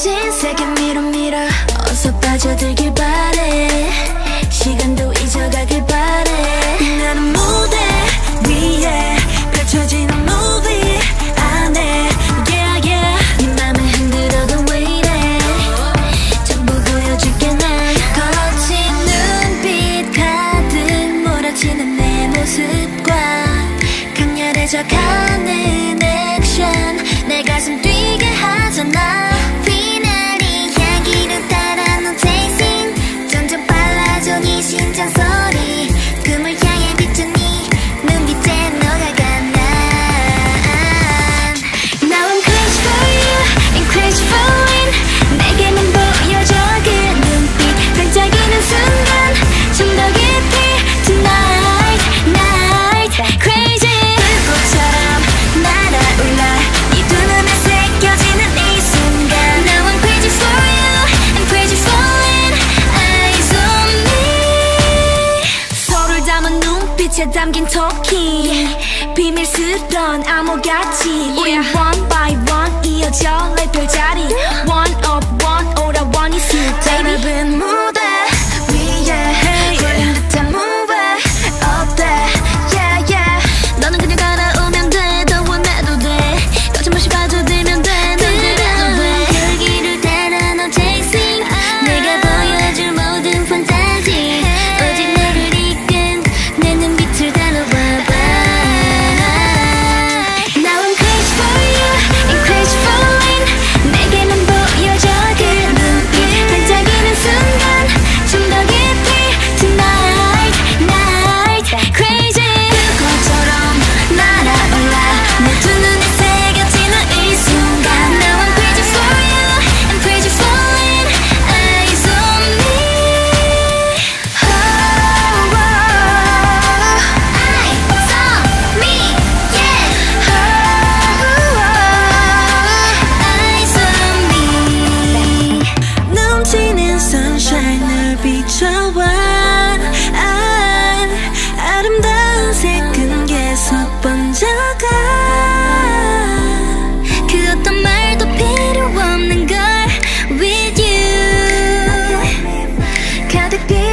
진색의 미로 밀어. 어서 빠져들길 바래. 찾아가는 빛에 담긴 토킹 비밀스런 암호같이 우린 one by one 이어져 내 별자 가득히